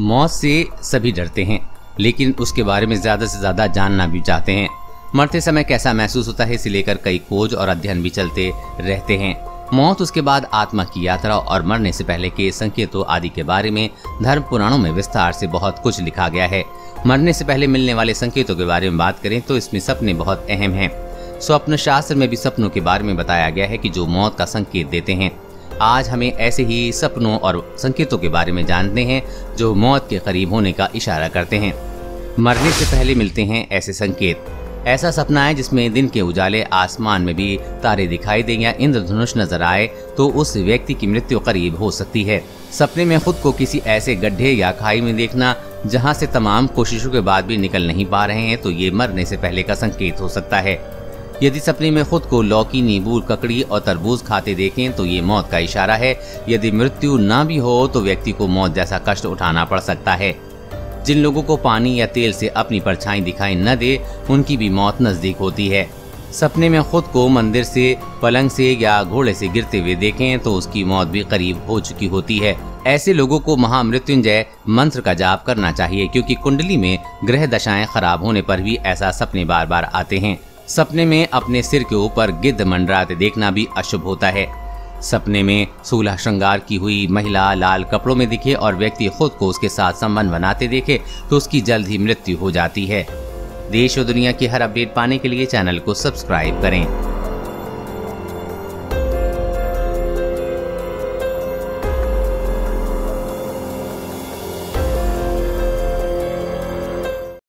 मौत से सभी डरते हैं, लेकिन उसके बारे में ज़्यादा से ज़्यादा जानना भी चाहते हैं। मरते समय कैसा महसूस होता है इसे लेकर कई खोज और अध्ययन भी चलते रहते हैं। मौत उसके बाद आत्मा की यात्रा और मरने से पहले के संकेतों आदि के बारे में धर्म पुराणों में विस्तार से बहुत कुछ लिखा गया है। मरने से पहले मिलने वाले संकेतों के बारे में बात करें तो इसमें सपने बहुत अहम हैं। स्वप्न शास्त्र में भी सपनों के बारे में बताया गया है कि जो मौत का संकेत देते हैं आज हमें ऐसे ही सपनों और संकेतों के बारे में जानते हैं, जो मौत के करीब होने का इशारा करते हैं। मरने से पहले मिलते हैं ऐसे संकेत। ऐसा सपना है जिसमें दिन के उजाले आसमान में भी तारे दिखाई दें या इंद्रधनुष नज़र आए तो उस व्यक्ति की मृत्यु करीब हो सकती है। सपने में खुद को किसी ऐसे गड्ढे या खाई में देखना, जहाँ से तमाम कोशिशों के बाद भी निकल नहीं पा रहे हैं तो ये मरने से पहले का संकेत हो सकता है। यदि सपने में खुद को लौकी, नींबू, ककड़ी और तरबूज खाते देखें तो ये मौत का इशारा है। यदि मृत्यु न भी हो तो व्यक्ति को मौत जैसा कष्ट उठाना पड़ सकता है। जिन लोगों को पानी या तेल से अपनी परछाई दिखाई न दे, उनकी भी मौत नज़दीक होती है। सपने में खुद को मंदिर से, पलंग से या घोड़े से गिरते हुए देखें तो उसकी मौत भी करीब हो चुकी होती है। ऐसे लोगों को महामृत्युंजय मंत्र का जाप करना चाहिए, क्योंकि कुंडली में ग्रह दशाएँ खराब होने पर भी ऐसा सपने बार बार आते हैं। सपने में अपने सिर के ऊपर गिद्ध मंडराते देखना भी अशुभ होता है। सपने में सोलह श्रृंगार की हुई महिला लाल कपड़ों में दिखे और व्यक्ति खुद को उसके साथ संबंध बनाते देखे तो उसकी जल्द ही मृत्यु हो जाती है। देश और दुनिया की हर अपडेट पाने के लिए चैनल को सब्सक्राइब करें।